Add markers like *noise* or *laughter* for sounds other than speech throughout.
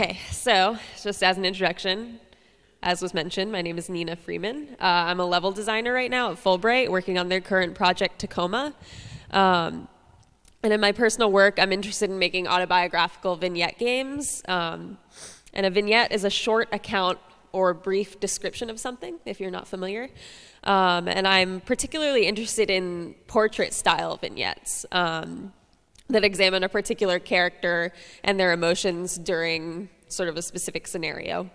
Okay, so just as an introduction, as was mentioned, my name is Nina Freeman. Uh, I'm a level designer right now at Fullbright, working on their current project Tacoma. Um, and in my personal work, I'm interested in making autobiographical vignette games. Um, and a vignette is a short account or brief description of something, if you're not familiar. Um, and I'm particularly interested in portrait style vignettes. Um, that examine a particular character and their emotions during sort of a specific scenario.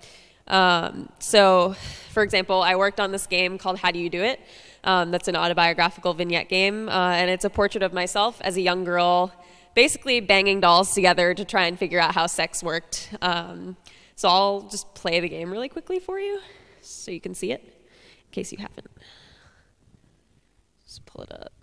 Um, so, for example, I worked on this game called How Do You Do It? Um, that's an autobiographical vignette game, uh, and it's a portrait of myself as a young girl, basically banging dolls together to try and figure out how sex worked. Um, so I'll just play the game really quickly for you so you can see it, in case you haven't. Just pull it up.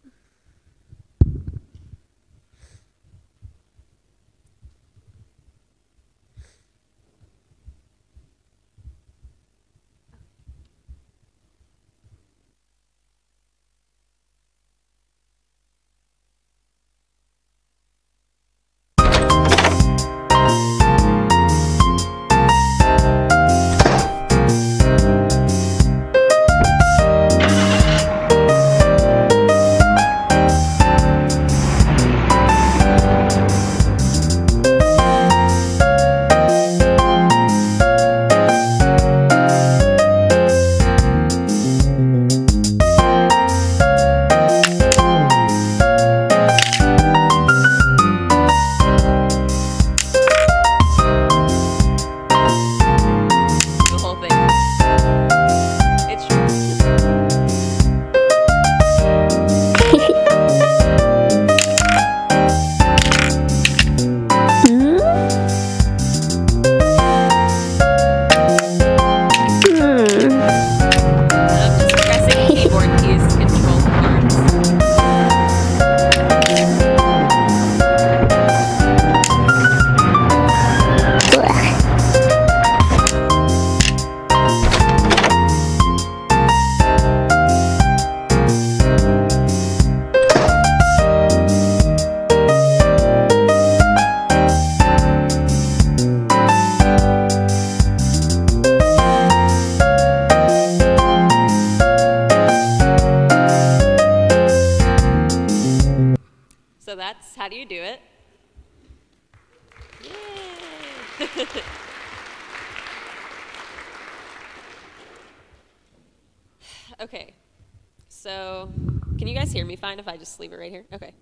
So can you guys hear me fine if I just leave it right here? Okay.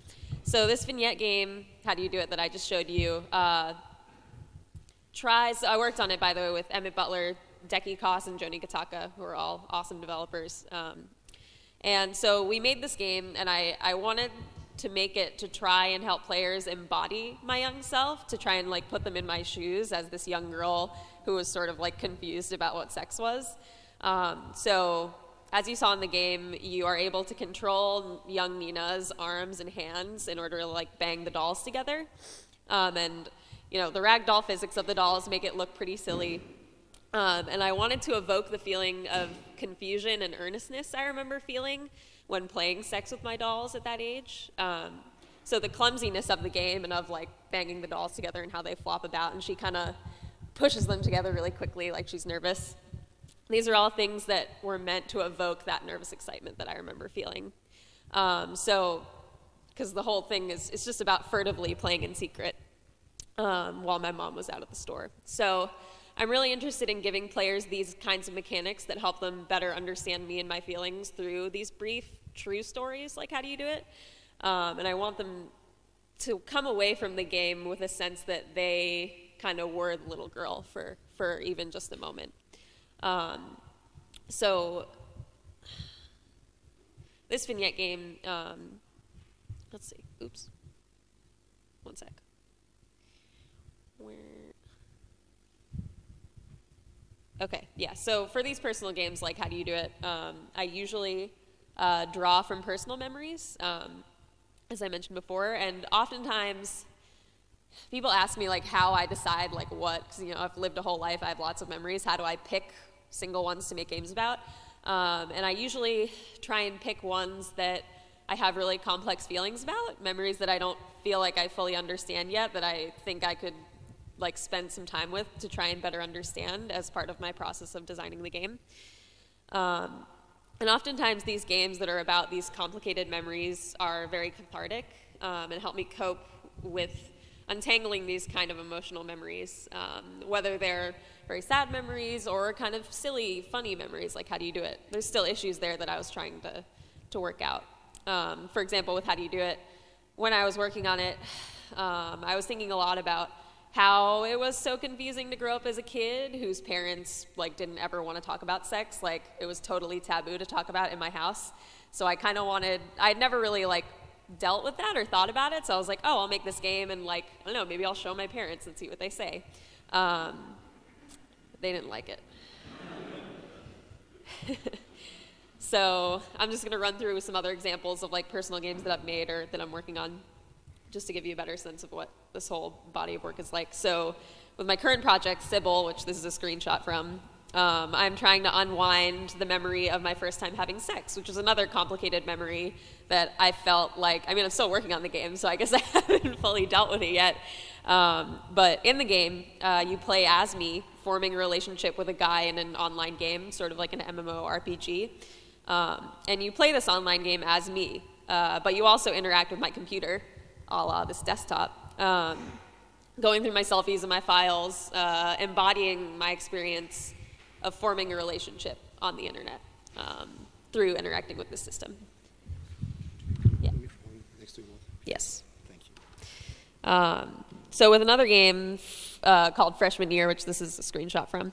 So this vignette game, how do you do it, that I just showed you, uh, tries, I worked on it by the way with Emmett Butler, Decky Coss, and Joni Kittaka, who are all awesome developers. Um, and so we made this game, and I, I wanted to make it to try and help players embody my young self, to try and like put them in my shoes as this young girl who was sort of like confused about what sex was. Um, so as you saw in the game, you are able to control young Nina's arms and hands in order to like bang the dolls together. Um, and you know the ragdoll physics of the dolls make it look pretty silly. Um, and I wanted to evoke the feeling of confusion and earnestness I remember feeling when playing sex with my dolls at that age. Um, so the clumsiness of the game and of like banging the dolls together and how they flop about, and she kind of pushes them together really quickly, like she's nervous. These are all things that were meant to evoke that nervous excitement that I remember feeling. Um, so, because the whole thing is it's just about furtively playing in secret um, while my mom was out at the store. So I'm really interested in giving players these kinds of mechanics that help them better understand me and my feelings through these brief, true stories, like how do you do it? Um, and I want them to come away from the game with a sense that they kind of were the little girl for, for even just a moment. Um, so this vignette game, um, let's see, oops, one sec. Where? Okay, yeah. So for these personal games, like how do you do it? Um, I usually uh, draw from personal memories, um, as I mentioned before, and oftentimes people ask me like how I decide like what, because you know I've lived a whole life, I have lots of memories. How do I pick single ones to make games about? Um, and I usually try and pick ones that I have really complex feelings about, memories that I don't feel like I fully understand yet, that I think I could like spend some time with to try and better understand as part of my process of designing the game. Um, and oftentimes these games that are about these complicated memories are very cathartic um, and help me cope with untangling these kind of emotional memories, um, whether they're very sad memories or kind of silly, funny memories, like how do you do it? There's still issues there that I was trying to, to work out. Um, for example, with how do you do it, when I was working on it, um, I was thinking a lot about how it was so confusing to grow up as a kid whose parents like didn't ever want to talk about sex. Like it was totally taboo to talk about in my house. So i kind of wanted i'd never really like dealt with that or thought about it. So i was like oh i'll make this game and like i don't know maybe i'll show my parents and see what they say. Um, they didn't like it *laughs* so i'm just going to run through some other examples of like personal games that i've made or that i'm working on just to give you a better sense of what this whole body of work is like. So, with my current project, Cibele, which this is a screenshot from, um, I'm trying to unwind the memory of my first time having sex, which is another complicated memory that I felt like, I mean, I'm still working on the game, so I guess *laughs* I haven't fully dealt with it yet. Um, but in the game, uh, you play as me, forming a relationship with a guy in an online game, sort of like an MMORPG. Um, and you play this online game as me, uh, but you also interact with my computer, a la this desktop, um, going through my selfies and my files, uh, embodying my experience of forming a relationship on the internet um, through interacting with the system. Yeah. Yes. Thank you. Um, so with another game uh, called Freshman Year, which this is a screenshot from,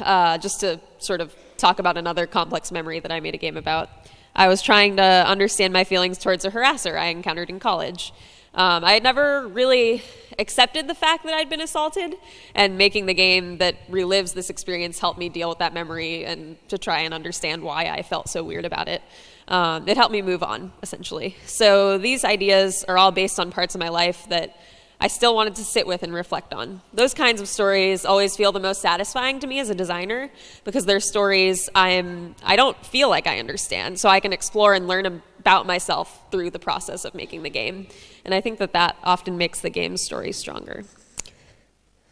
uh, just to sort of talk about another complex memory that I made a game about. I was trying to understand my feelings towards a harasser I encountered in college. Um, I had never really accepted the fact that I'd been assaulted, and making the game that relives this experience helped me deal with that memory and to try and understand why I felt so weird about it. Um, it helped me move on, essentially. So these ideas are all based on parts of my life that I still wanted to sit with and reflect on. Those kinds of stories always feel the most satisfying to me as a designer because they're stories I'm I don't feel like I understand, so I can explore and learn about myself through the process of making the game. And I think that that often makes the game's story stronger.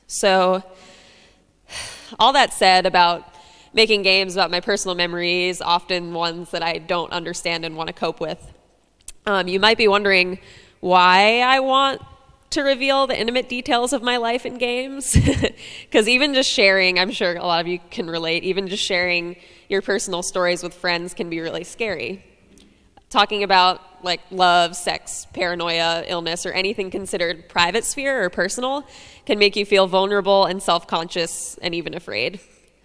So all that said about making games about my personal memories, often ones that I don't understand and want to cope with. Um, you might be wondering why I want to reveal the intimate details of my life in games. *laughs* Because even just sharing, I'm sure a lot of you can relate, even just sharing your personal stories with friends can be really scary. Talking about like love, sex, paranoia, illness, or anything considered private sphere or personal can make you feel vulnerable and self conscious and even afraid.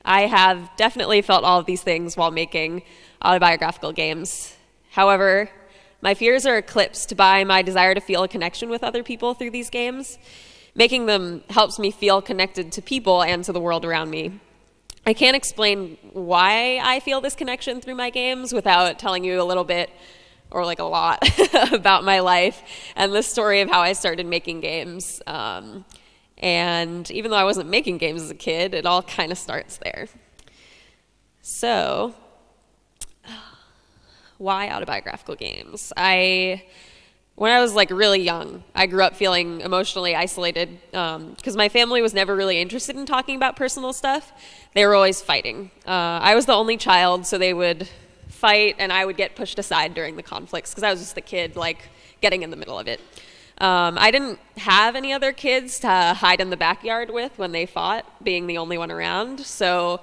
I have definitely felt all of these things while making autobiographical games. However, my fears are eclipsed by my desire to feel a connection with other people through these games. Making them helps me feel connected to people and to the world around me. I can't explain why I feel this connection through my games without telling you a little bit or like a lot *laughs* about my life and the story of how I started making games. Um, and even though I wasn't making games as a kid, it all kind of starts there. So, why autobiographical games? I when I was like really young, I grew up feeling emotionally isolated because um, my family was never really interested in talking about personal stuff. They were always fighting. Uh, I was the only child, so they would fight, and I would get pushed aside during the conflicts because I was just the kid, like getting in the middle of it. Um, I didn't have any other kids to hide in the backyard with when they fought, being the only one around. So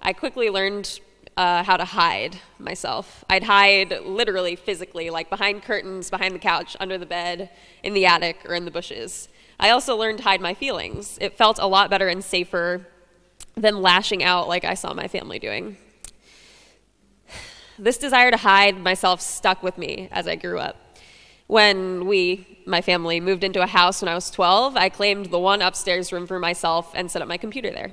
I quickly learned uh, how to hide myself. I'd hide literally physically, like behind curtains, behind the couch, under the bed, in the attic, or in the bushes. I also learned to hide my feelings. It felt a lot better and safer than lashing out like I saw my family doing. This desire to hide myself stuck with me as I grew up. When we, my family, moved into a house when I was 12, I claimed the one upstairs room for myself and set up my computer there.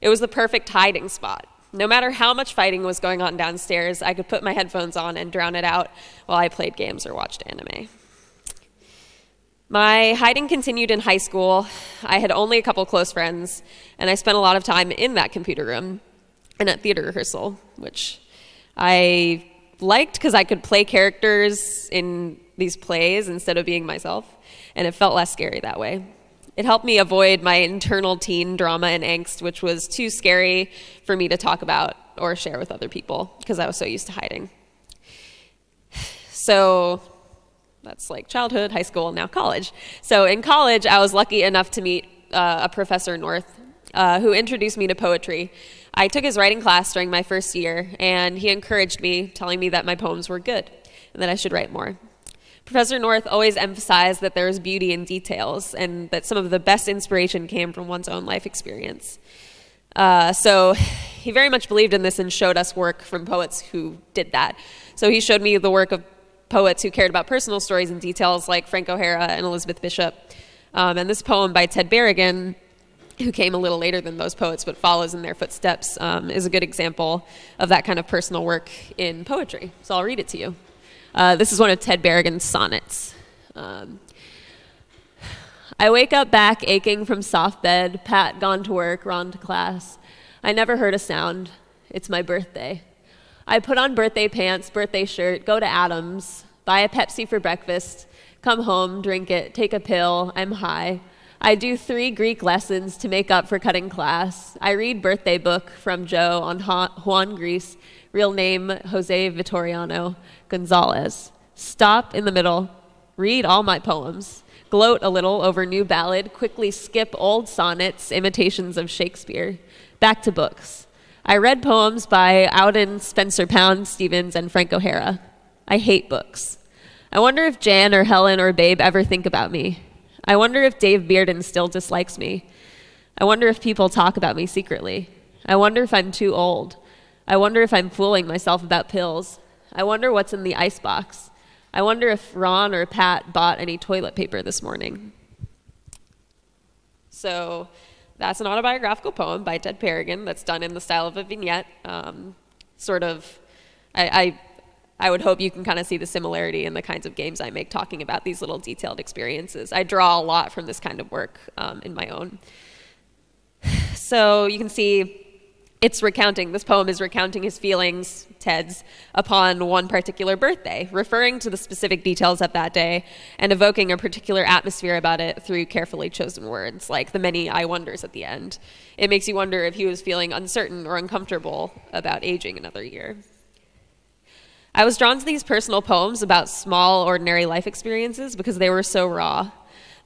It was the perfect hiding spot. No matter how much fighting was going on downstairs, I could put my headphones on and drown it out while I played games or watched anime. My hiding continued in high school. I had only a couple close friends, and I spent a lot of time in that computer room and at theater rehearsal, which I liked because I could play characters in these plays instead of being myself, and it felt less scary that way. It helped me avoid my internal teen drama and angst, which was too scary for me to talk about or share with other people because I was so used to hiding. So that's like childhood, high school, now college. So in college, I was lucky enough to meet uh, a professor, North, uh, who introduced me to poetry. I took his writing class during my first year, and he encouraged me, telling me that my poems were good and that I should write more. Professor North always emphasized that there is beauty in details and that some of the best inspiration came from one's own life experience. Uh, so he very much believed in this and showed us work from poets who did that. So he showed me the work of poets who cared about personal stories and details like Frank O'Hara and Elizabeth Bishop. Um, and this poem by Ted Berrigan, who came a little later than those poets but follows in their footsteps, um, is a good example of that kind of personal work in poetry. So I'll read it to you. Uh, this is one of Ted Berrigan's sonnets. Um, I wake up back aching from soft bed, Pat gone to work, Ron to class. I never heard a sound. It's my birthday. I put on birthday pants, birthday shirt, go to Adams, buy a Pepsi for breakfast, come home, drink it, take a pill, I'm high. I do three Greek lessons to make up for cutting class. I read birthday book from Joe on Juan Gris, real name Jose Vitoriano. Gonzalez. Stop in the middle, read all my poems, gloat a little over new ballad, quickly skip old sonnets, imitations of Shakespeare. Back to books. I read poems by Auden, Spenser Pound, Stevens, and Frank O'Hara. I hate books. I wonder if Jan or Helen or Babe ever think about me. I wonder if Dave Bearden still dislikes me. I wonder if people talk about me secretly. I wonder if I'm too old. I wonder if I'm fooling myself about pills. I wonder what's in the icebox. I wonder if Ron or Pat bought any toilet paper this morning. So that's an autobiographical poem by Ted Berrigan that's done in the style of a vignette. Um, sort of, I, I, I would hope you can kind of see the similarity in the kinds of games I make talking about these little detailed experiences. I draw a lot from this kind of work um, in my own. *sighs* So you can see it's recounting, this poem is recounting his feelings, Ted's, upon one particular birthday, referring to the specific details of that day and evoking a particular atmosphere about it through carefully chosen words, like the many I wonders at the end. It makes you wonder if he was feeling uncertain or uncomfortable about aging another year. I was drawn to these personal poems about small, ordinary life experiences because they were so raw.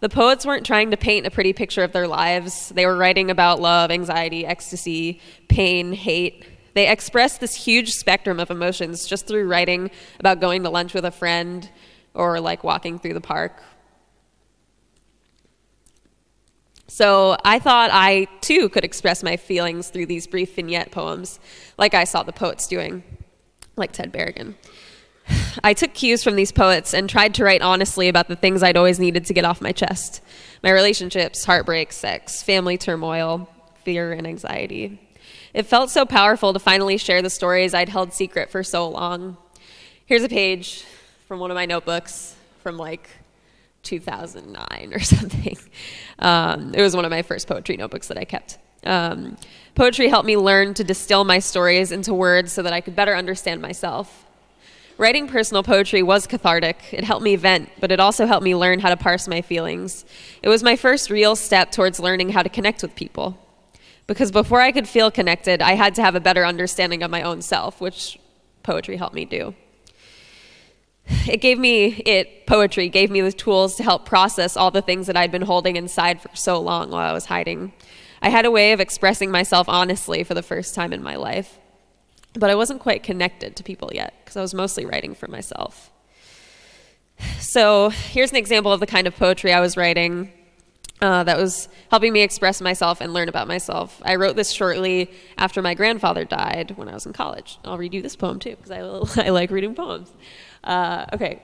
The poets weren't trying to paint a pretty picture of their lives. They were writing about love, anxiety, ecstasy, pain, hate. They expressed this huge spectrum of emotions just through writing about going to lunch with a friend or like walking through the park. So I thought I too could express my feelings through these brief vignette poems, like I saw the poets doing, like Ted Berrigan. *sighs* I took cues from these poets and tried to write honestly about the things I'd always needed to get off my chest my relationships, heartbreak, sex, family turmoil, fear, and anxiety. It felt so powerful to finally share the stories I'd held secret for so long. Here's a page from one of my notebooks from like 2009 or *laughs* something. Um, it was one of my first poetry notebooks that I kept. Um, poetry helped me learn to distill my stories into words so that I could better understand myself. Writing personal poetry was cathartic. It helped me vent, but it also helped me learn how to parse my feelings. It was my first real step towards learning how to connect with people. Because before I could feel connected, I had to have a better understanding of my own self, which poetry helped me do. It gave me, it, poetry, gave me the tools to help process all the things that I'd been holding inside for so long while I was hiding. I had a way of expressing myself honestly for the first time in my life but I wasn't quite connected to people yet because I was mostly writing for myself. So here's an example of the kind of poetry I was writing uh, that was helping me express myself and learn about myself. I wrote this shortly after my grandfather died when I was in college. I'll read you this poem too because I, *laughs* I like reading poems. Uh, okay.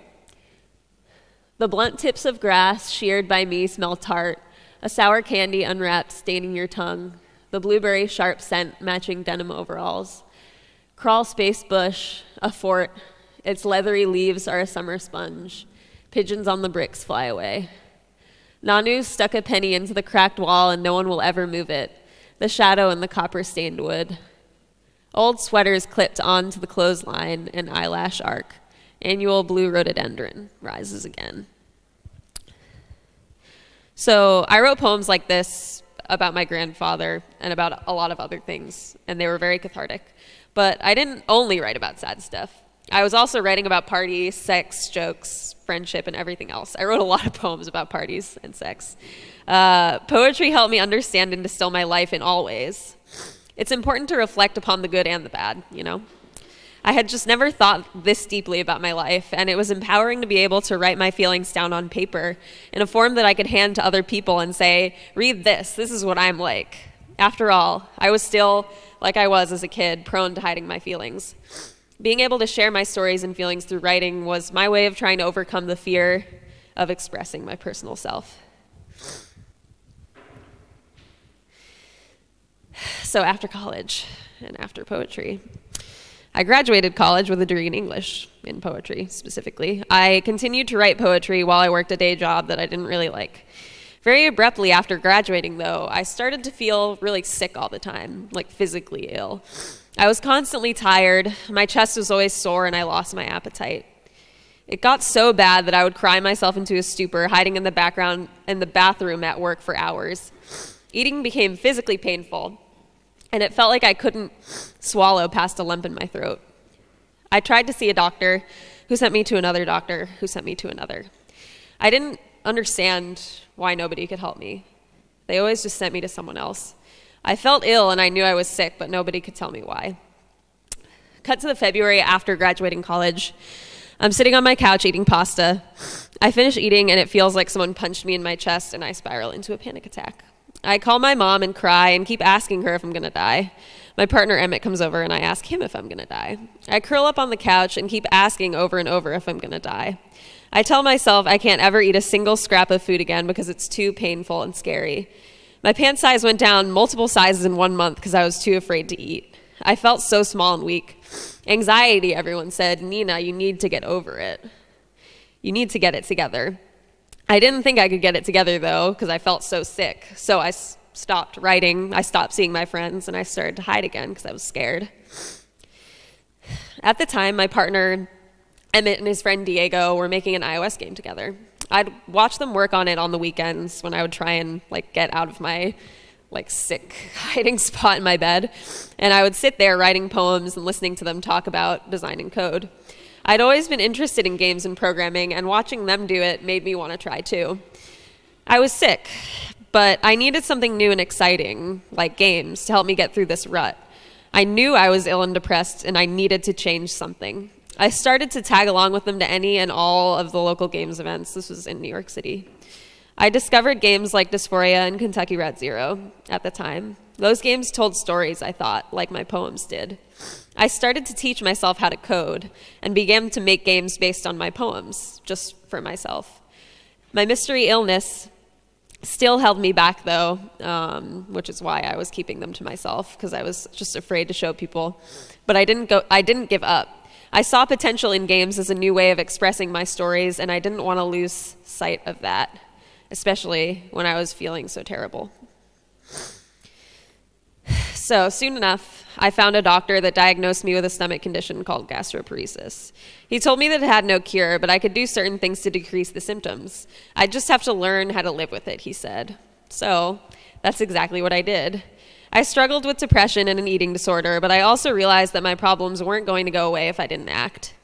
The blunt tips of grass sheared by me smell tart, a sour candy unwrapped staining your tongue, the blueberry sharp scent matching denim overalls. Crawl space bush, a fort. Its leathery leaves are a summer sponge. Pigeons on the bricks fly away. Nanu stuck a penny into the cracked wall and no one will ever move it. The shadow in the copper stained wood. Old sweaters clipped onto the clothesline, an eyelash arc. Annual blue rhododendron rises again. So I wrote poems like this about my grandfather and about a lot of other things, and they were very cathartic. But I didn't only write about sad stuff. I was also writing about parties, sex, jokes, friendship, and everything else. I wrote a lot of *laughs* poems about parties and sex. Uh, poetry helped me understand and distill my life in all ways. It's important to reflect upon the good and the bad, you know? I had just never thought this deeply about my life, and it was empowering to be able to write my feelings down on paper in a form that I could hand to other people and say, read this, this is what I'm like. After all, I was still, like I was as a kid, prone to hiding my feelings. Being able to share my stories and feelings through writing was my way of trying to overcome the fear of expressing my personal self. So, after college and after poetry, I graduated college with a degree in English, in poetry specifically. I continued to write poetry while I worked a day job that I didn't really like. Very abruptly after graduating, though, I started to feel really sick all the time, like physically ill. I was constantly tired, my chest was always sore, and I lost my appetite. It got so bad that I would cry myself into a stupor, hiding in the background in the bathroom at work for hours. Eating became physically painful, and it felt like I couldn't swallow past a lump in my throat. I tried to see a doctor who sent me to another doctor who sent me to another. I didn't understand why nobody could help me. They always just sent me to someone else. I felt ill and I knew I was sick, but nobody could tell me why. Cut to the February after graduating college. I'm sitting on my couch eating pasta. I finish eating and it feels like someone punched me in my chest and I spiral into a panic attack. I call my mom and cry and keep asking her if I'm gonna die. My partner Emmett comes over and I ask him if I'm gonna die. I curl up on the couch and keep asking over and over if I'm gonna die. I tell myself I can't ever eat a single scrap of food again because it's too painful and scary. My pant size went down multiple sizes in one month because I was too afraid to eat. I felt so small and weak. Anxiety, everyone said, Nina, you need to get over it. You need to get it together. I didn't think I could get it together though, because I felt so sick. So I s- stopped writing, I stopped seeing my friends, and I started to hide again because I was scared. At the time, my partner, Emmett, and his friend Diego were making an iOS game together. I'd watch them work on it on the weekends when I would try and like get out of my like sick *laughs* hiding spot in my bed, and I would sit there writing poems and listening to them talk about design and code. I'd always been interested in games and programming, and watching them do it made me want to try too. I was sick, but I needed something new and exciting, like games, to help me get through this rut. I knew I was ill and depressed, and I needed to change something. I started to tag along with them to any and all of the local games events. This was in New York City. I discovered games like Dys4ia and Kentucky Route Zero at the time. Those games told stories, I thought, like my poems did. I started to teach myself how to code and began to make games based on my poems, just for myself. My mystery illness still held me back, though, um, which is why I was keeping them to myself because I was just afraid to show people. But I didn't go. I didn't give up. I saw potential in games as a new way of expressing my stories, and I didn't want to lose sight of that, especially when I was feeling so terrible. *sighs* So, soon enough, I found a doctor that diagnosed me with a stomach condition called gastroparesis. He told me that it had no cure, but I could do certain things to decrease the symptoms. I'd just have to learn how to live with it, he said. So, that's exactly what I did. I struggled with depression and an eating disorder, but I also realized that my problems weren't going to go away if I didn't act.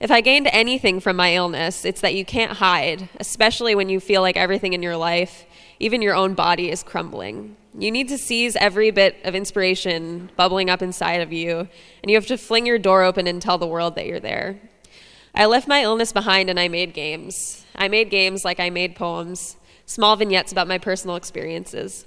If I gained anything from my illness, it's that you can't hide, especially when you feel like everything in your life, even your own body, is crumbling. You need to seize every bit of inspiration bubbling up inside of you, and you have to fling your door open and tell the world that you're there. I left my illness behind and I made games. I made games like I made poems, small vignettes about my personal experiences.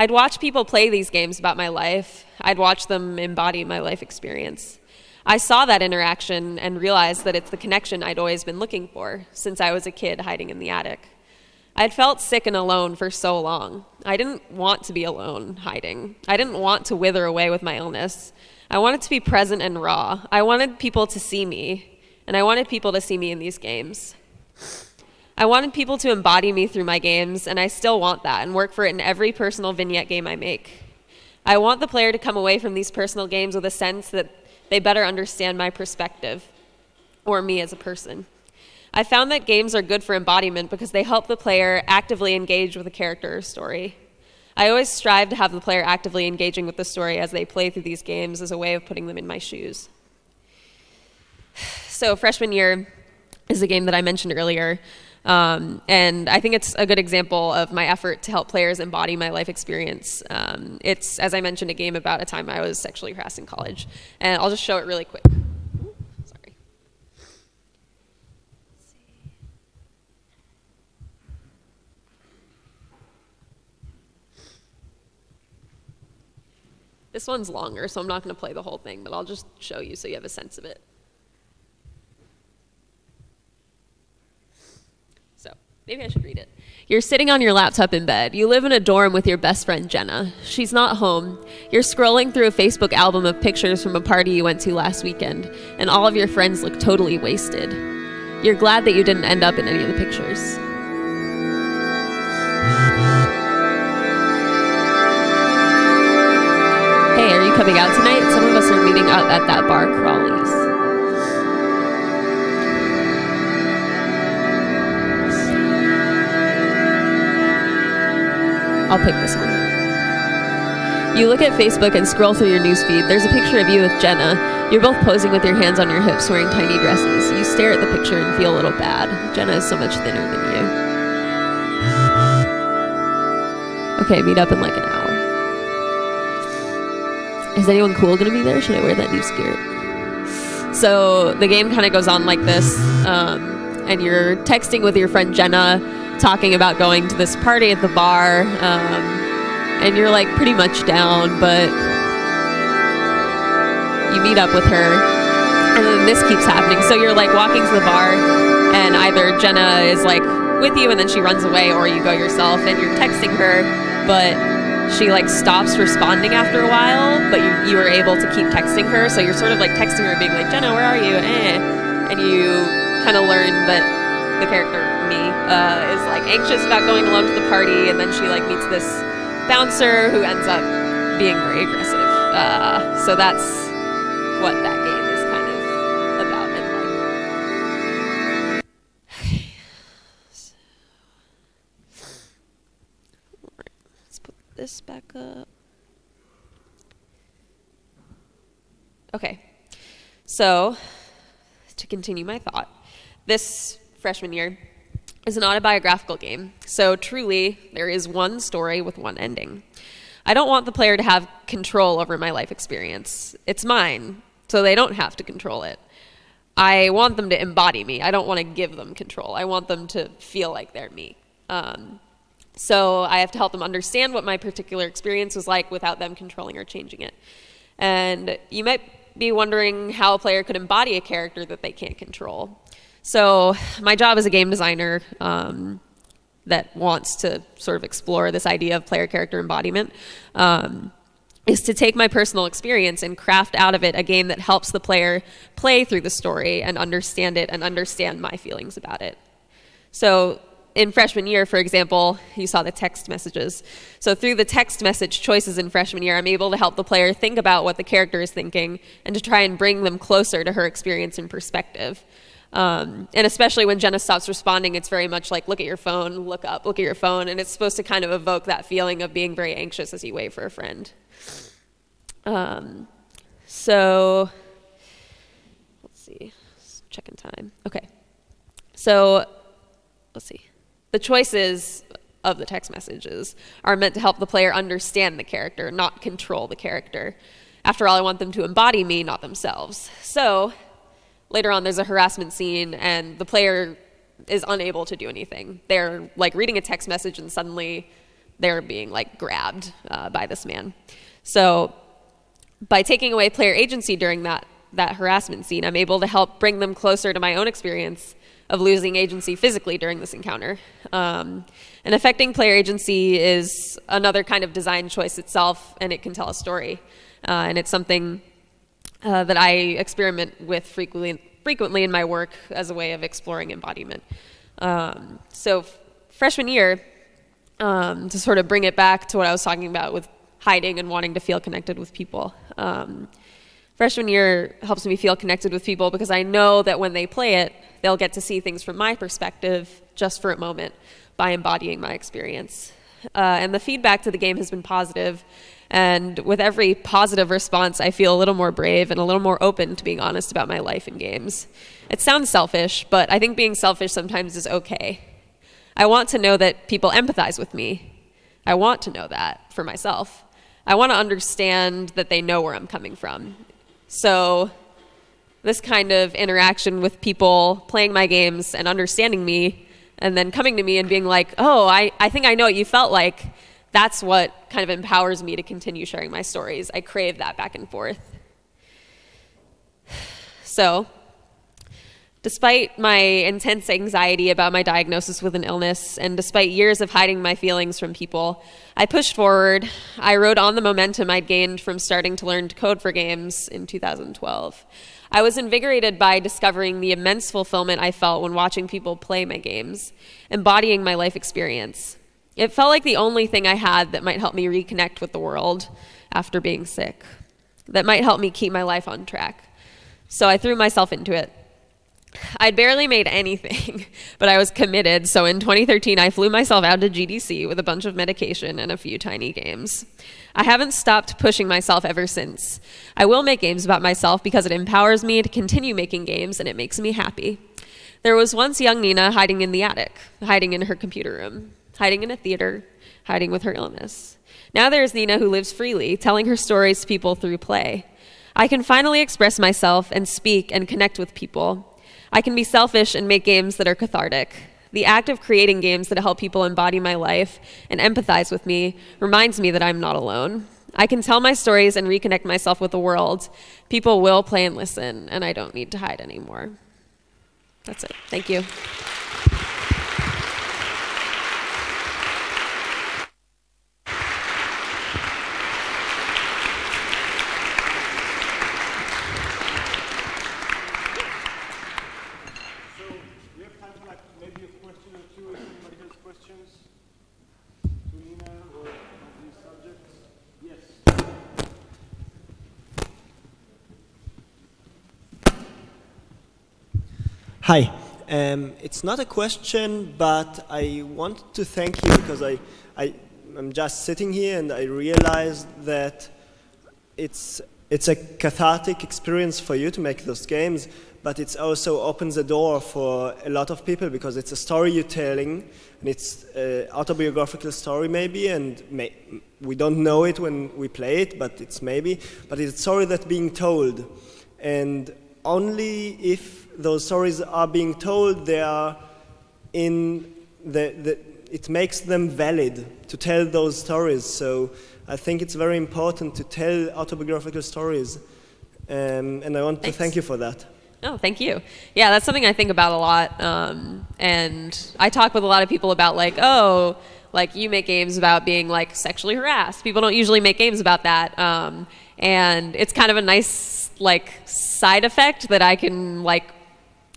I'd watch people play these games about my life, I'd watch them embody my life experience. I saw that interaction and realized that it's the connection I'd always been looking for since I was a kid hiding in the attic. I'd felt sick and alone for so long. I didn't want to be alone, hiding. I didn't want to wither away with my illness. I wanted to be present and raw. I wanted people to see me, and I wanted people to see me in these games. I wanted people to embody me through my games, and I still want that and work for it in every personal vignette game I make. I want the player to come away from these personal games with a sense that they better understand my perspective or me as a person. I found that games are good for embodiment because they help the player actively engage with a character or story. I always strive to have the player actively engaging with the story as they play through these games as a way of putting them in my shoes. *sighs* So, freshman year is a game that I mentioned earlier. Um, and I think it's a good example of my effort to help players embody my life experience. Um, it's, as I mentioned, a game about a time I was sexually harassed in college. And I'll just show it really quick. Sorry. This one's longer, so I'm not going to play the whole thing, but I'll just show you so you have a sense of it. So, maybe I should read it. You're sitting on your laptop in bed. You live in a dorm with your best friend, Jenna. She's not home. You're scrolling through a Facebook album of pictures from a party you went to last weekend, and all of your friends look totally wasted. You're glad that you didn't end up in any of the pictures. Hey, are you coming out tonight? Some of us are meeting up at that bar, Crawley's. I'll pick this one. You look at Facebook and scroll through your newsfeed. There's a picture of you with Jenna. You're both posing with your hands on your hips, wearing tiny dresses. You stare at the picture and feel a little bad. Jenna is so much thinner than you. Okay, meet up in like an hour. Is anyone cool gonna be there? Should I wear that new skirt? So the game kind of goes on like this, um, and you're texting with your friend Jenna, talking about going to this party at the bar, um, and you're like pretty much down, but you meet up with her, and then this keeps happening. So you're like walking to the bar, and either Jenna is like with you, and then she runs away, or you go yourself, and you're texting her, but she like stops responding after a while, but you, you were able to keep texting her. So you're sort of like texting her, being like, Jenna, where are you? Eh. And you kind of learn that the character, me, uh, is like anxious about going alone to the party. And then she like meets this bouncer who ends up being very aggressive. Uh, so that's what that game is kind of about and like. Let's put this back up. Okay, so to continue my thought, this freshman year is an autobiographical game. So truly, there is one story with one ending. I don't want the player to have control over my life experience. It's mine, so they don't have to control it. I want them to embody me. I don't want to give them control. I want them to feel like they're me. Um, so I have to help them understand what my particular experience was like without them controlling or changing it. And you might be wondering how a player could embody a character that they can't control. So my job as a game designer um, that wants to sort of explore this idea of player character embodiment um, is to take my personal experience and craft out of it a game that helps the player play through the story and understand it and understand my feelings about it. So in freshman year, for example, you saw the text messages. So through the text message choices in freshman year, I'm able to help the player think about what the character is thinking and to try and bring them closer to her experience and perspective. Um, and especially when Jenna stops responding, it's very much like look at your phone, look up, look at your phone, and it's supposed to kind of evoke that feeling of being very anxious as you wait for a friend. Um, so let's see, checking time. Okay, so let's see. The choices of the text messages are meant to help the player understand the character, not control the character. After all, I want them to embody me, not themselves. So later on, there's a harassment scene, and the player is unable to do anything. They're like reading a text message, and suddenly they're being like grabbed uh, by this man. So by taking away player agency during that that harassment scene, I'm able to help bring them closer to my own experience of losing agency physically during this encounter. Um, and affecting player agency is another kind of design choice itself, and it can tell a story. Uh, and it's something uh, that I experiment with frequently, frequently in my work as a way of exploring embodiment. Um, so, freshman year, um, to sort of bring it back to what I was talking about with hiding and wanting to feel connected with people. Um, Freshman year helps me feel connected with people because I know that when they play it, they'll get to see things from my perspective just for a moment by embodying my experience. Uh, and the feedback to the game has been positive, and with every positive response, I feel a little more brave and a little more open to being honest about my life in games. It sounds selfish, but I think being selfish sometimes is okay. I want to know that people empathize with me. I want to know that for myself. I want to understand that they know where I'm coming from. So, this kind of interaction with people playing my games and understanding me, and then coming to me and being like, oh, I, I think I know what you felt like, that's what kind of empowers me to continue sharing my stories. I crave that back and forth. *sighs* So, Despite my intense anxiety about my diagnosis with an illness, and despite years of hiding my feelings from people, I pushed forward. I rode on the momentum I'd gained from starting to learn to code for games in 2012. I was invigorated by discovering the immense fulfillment I felt when watching people play my games, embodying my life experience. It felt like the only thing I had that might help me reconnect with the world after being sick, that might help me keep my life on track. So I threw myself into it. I'd barely made anything, *laughs* but I was committed. So in 2013, I flew myself out to GDC with a bunch of medication and a few tiny games. I haven't stopped pushing myself ever since. I will make games about myself because it empowers me to continue making games and it makes me happy. There was once young Nina hiding in the attic, hiding in her computer room, hiding in a theater, hiding with her illness. Now there's Nina who lives freely, telling her stories to people through play. I can finally express myself and speak and connect with people. I can be selfish and make games that are cathartic. The act of creating games that help people embody my life and empathize with me reminds me that I'm not alone. I can tell my stories and reconnect myself with the world. People will play and listen, and I don't need to hide anymore. That's it. Thank you. Hi. Um, it's not a question, but I want to thank you because I, I, am just sitting here and I realized that it's, it's a cathartic experience for you to make those games, but it also opens the door for a lot of people because it's a story you're telling, and it's an autobiographical story maybe, and may, we don't know it when we play it, but it's maybe, but it's a story that's being told. And only if those stories are being told, they are in the, the, it makes them valid to tell those stories. So I think it's very important to tell autobiographical stories. Um, and I want Thanks. to thank you for that. Oh, thank you. Yeah, that's something I think about a lot. Um, and I talk with a lot of people about, like, oh, like you make games about being like sexually harassed. People don't usually make games about that. Um, and it's kind of a nice like side effect that I can like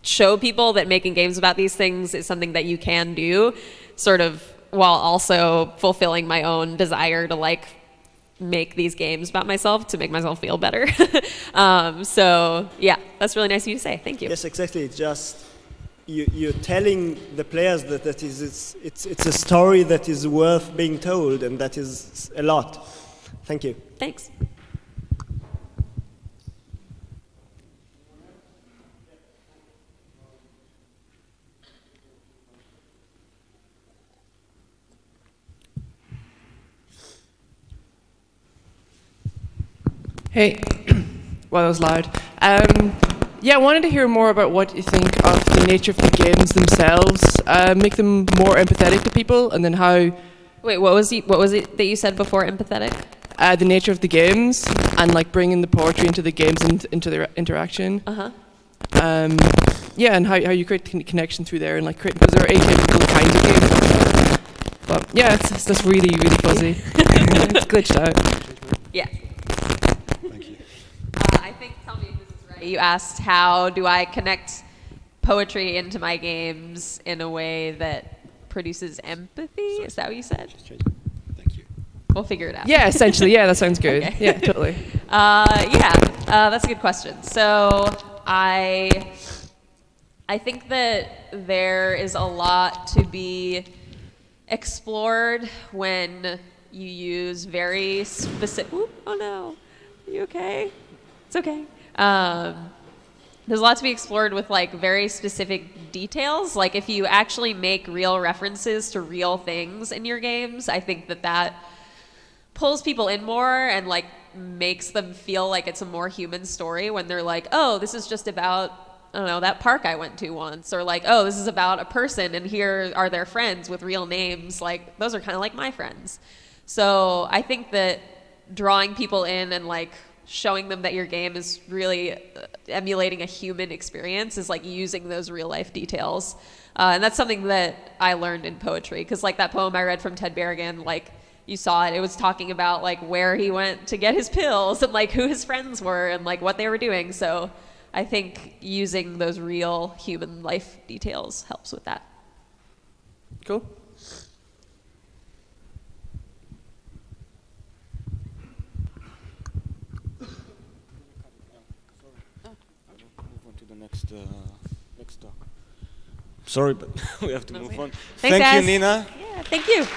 show people that making games about these things is something that you can do, sort of while also fulfilling my own desire to like make these games about myself to make myself feel better. *laughs* um, so yeah, that's really nice of you to say. Thank you. Yes, exactly. It's just you, you're telling the players that, that is, it's, it's, it's a story that is worth being told, and that is a lot. Thank you. Thanks. Hey, *clears throat* well, that was loud. Um, yeah, I wanted to hear more about what you think of the nature of the games themselves. Uh, make them more empathetic to people, and then how. Wait, what was he, what was it that you said before? Empathetic. Uh, the nature of the games and like bringing the poetry into the games and into the interaction. Uh huh. Um, yeah, and how, how you create the connection through there and like create because there are eight different kinds of games. But yeah, it's, it's just really really fuzzy. it's *laughs* *laughs* glitched out. Yeah. I think, tell me if this is right. You asked how do I connect poetry into my games in a way that produces empathy? Sorry. Is that what you said? Thank you. We'll figure it out. Yeah, essentially. Yeah, that sounds good. *laughs* okay. Yeah, totally. Uh, yeah. Uh, that's a good question. So I, I think that there is a lot to be explored when you use very specific. Oh no, are you okay? It's okay. Um, there's a lot to be explored with like very specific details. Like if you actually make real references to real things in your games, I think that that pulls people in more and like makes them feel like it's a more human story when they're like, oh, this is just about I don't know that park I went to once, or like, oh, this is about a person and here are their friends with real names. Like those are kind of like my friends. So I think that drawing people in and like showing them that your game is really uh, emulating a human experience is like using those real life details. Uh, and that's something that I learned in poetry because like that poem I read from Ted Berrigan, like you saw it, it was talking about like where he went to get his pills and like who his friends were and like what they were doing. So I think using those real human life details helps with that. Cool. Move on to the next, uh, next talk. Sorry, but *laughs* we have to No, move on. Thanks, Thank guys. you, Nina. Yeah, thank you.